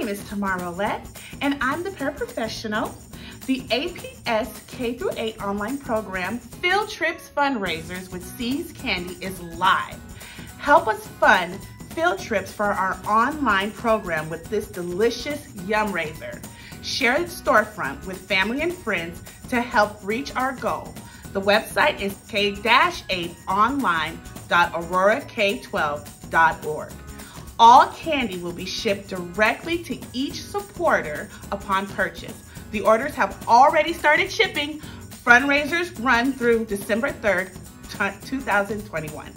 Name is Tamara Ouellette, and I'm the paraprofessional. The APS K through 8 online program, Field Trips Fundraisers with See's Candy is live. Help us fund field trips for our online program with this delicious Yum Raiser. Share the storefront with family and friends to help reach our goal. The website is k-8online.aurorak12.org. All candy will be shipped directly to each supporter upon purchase. The orders have already started shipping. Fundraisers run through December 3rd, 2021.